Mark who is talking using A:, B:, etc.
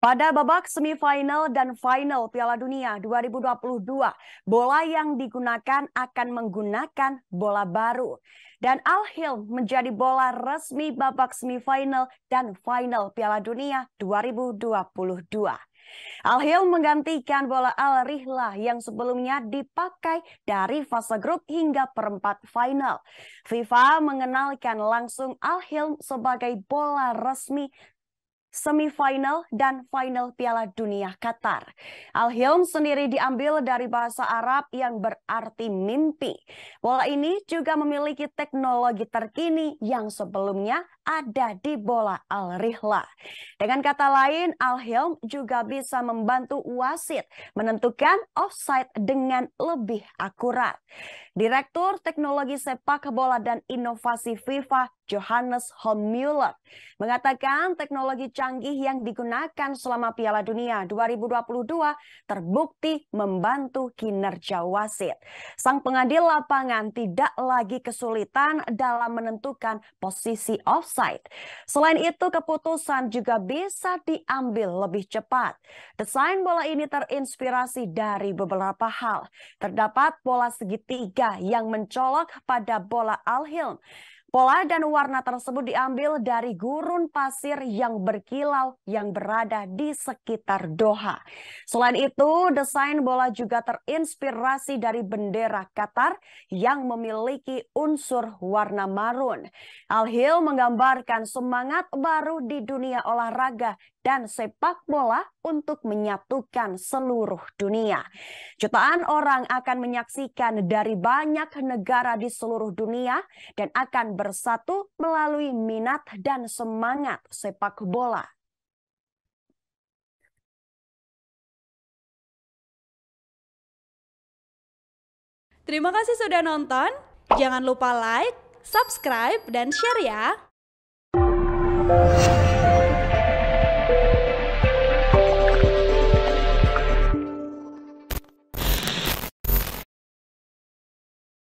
A: Pada babak semifinal dan final Piala Dunia 2022, bola yang digunakan akan menggunakan bola baru. Dan Al Hilm menjadi bola resmi babak semifinal dan final Piala Dunia 2022. Al Hilm menggantikan bola Al Rihla yang sebelumnya dipakai dari fase grup hingga perempat final. FIFA mengenalkan langsung Al Hilm sebagai bola resmi semifinal dan final Piala Dunia Qatar. Al-Hilm sendiri diambil dari bahasa Arab yang berarti mimpi. Bola ini juga memiliki teknologi terkini yang sebelumnya ada di bola Al-Rihla. Dengan kata lain, Al-Hilm juga bisa membantu wasit menentukan offside dengan lebih akurat. Direktur Teknologi Sepak Bola dan Inovasi FIFA Johannes Holmüller mengatakan teknologi canggih yang digunakan selama Piala Dunia 2022 terbukti membantu kinerja wasit. Sang pengadil lapangan tidak lagi kesulitan dalam menentukan posisi offside. Selain itu, keputusan juga bisa diambil lebih cepat. Desain bola ini terinspirasi dari beberapa hal. Terdapat bola segitiga yang mencolok pada bola Al-Hilm. Pola dan warna tersebut diambil dari gurun pasir yang berkilau yang berada di sekitar Doha. Selain itu, desain bola juga terinspirasi dari bendera Qatar yang memiliki unsur warna marun. Al-Hil menggambarkan semangat baru di dunia olahraga dan sepak bola untuk menyatukan seluruh dunia. Jutaan orang akan menyaksikan dari banyak negara di seluruh dunia dan akan bersatu melalui minat dan semangat sepak bola.
B: Terima kasih sudah nonton. Jangan lupa like, subscribe, dan share ya.